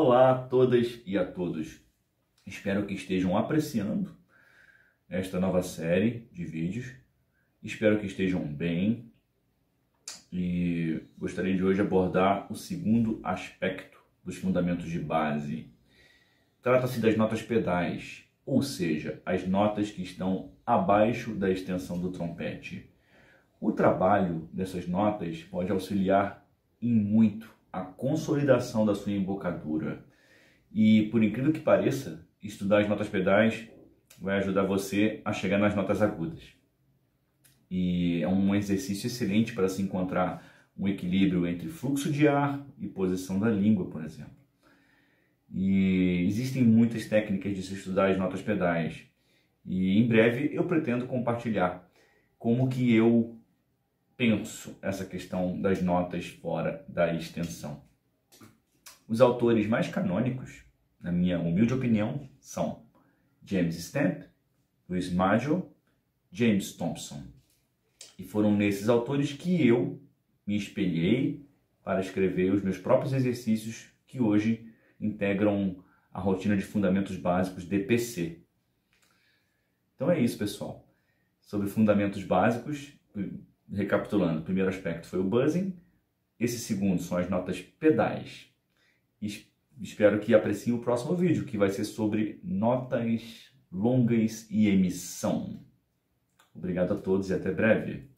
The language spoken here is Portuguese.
Olá a todas e a todos. Espero que estejam apreciando esta nova série de vídeos. Espero que estejam bem. E gostaria de hoje abordar o segundo aspecto dos fundamentos de base. Trata-se das notas pedais, ou seja, as notas que estão abaixo da extensão do trompete. O trabalho dessas notas pode auxiliar em muito a consolidação da sua embocadura. E por incrível que pareça, estudar as notas pedais vai ajudar você a chegar nas notas agudas. E é um exercício excelente para se encontrar um equilíbrio entre fluxo de ar e posição da língua, por exemplo. E existem muitas técnicas de se estudar as notas pedais. E em breve eu pretendo compartilhar como que eu penso essa questão das notas fora da extensão. Os autores mais canônicos, na minha humilde opinião, são James Stamp, Louis Maggio, James Thompson. E foram nesses autores que eu me espelhei para escrever os meus próprios exercícios que hoje integram a rotina de fundamentos básicos DPC. Então é isso, pessoal. Sobre fundamentos básicos, recapitulando, o primeiro aspecto foi o buzzing, esse segundo são as notas pedais. Espero que apreciem o próximo vídeo, que vai ser sobre notas longas e emissão. Obrigado a todos e até breve.